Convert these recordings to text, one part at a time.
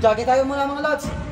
Jockey tayo muna mga lods.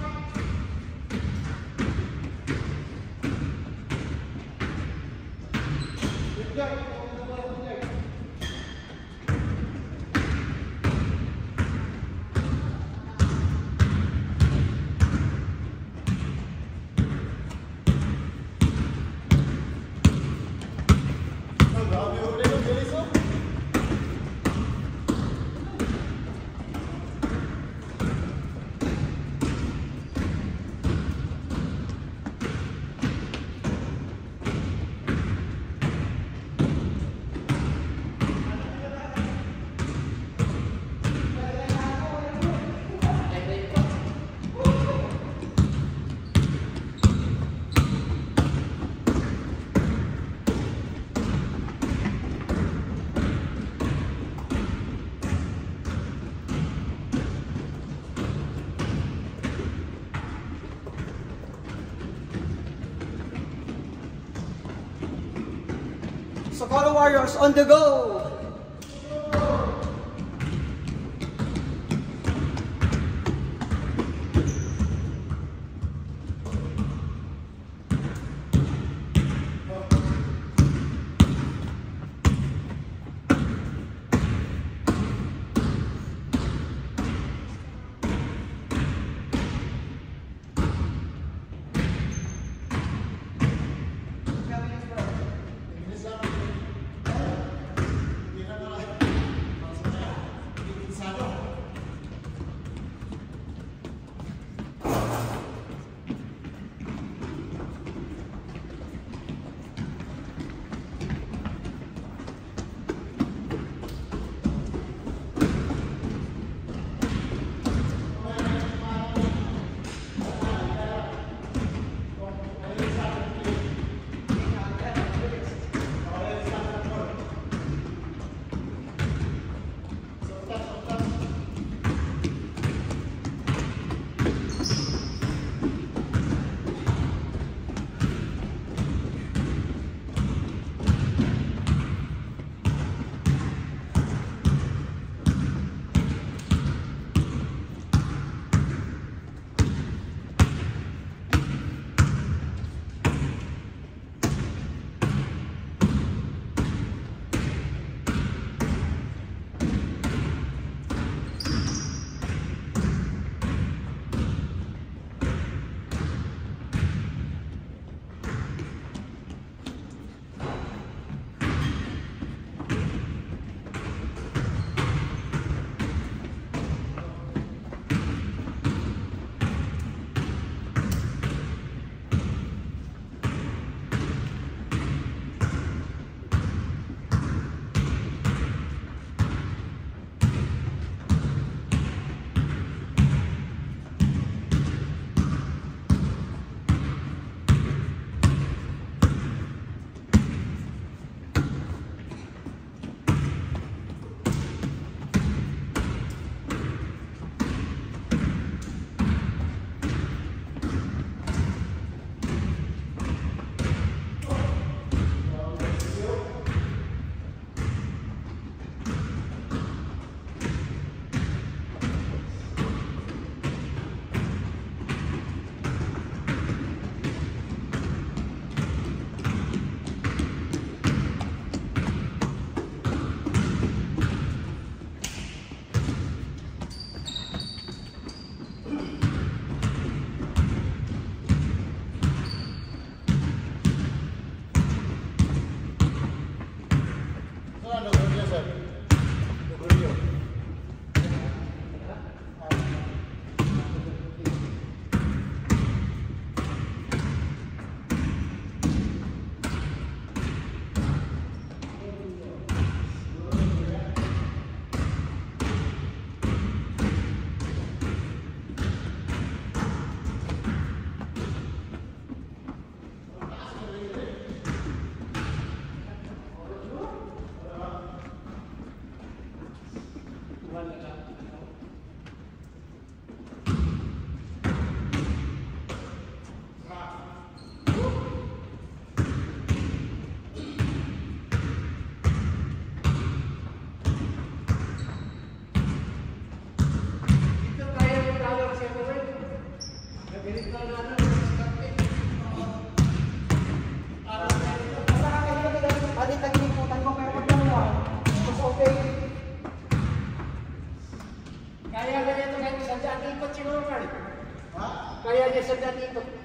Socorro Warriors on the go! kau cium orang ni? Ha? Kaya dia sedang itu.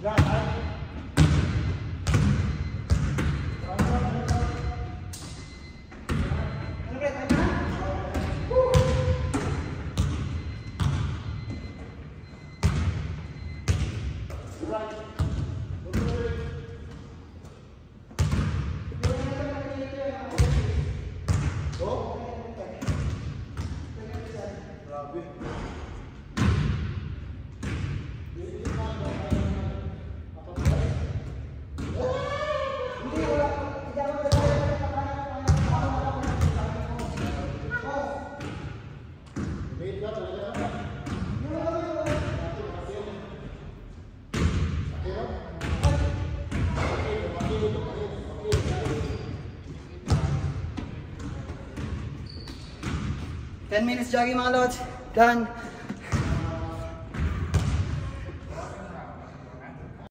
Yeah, 10 minutes jogging mga. Done.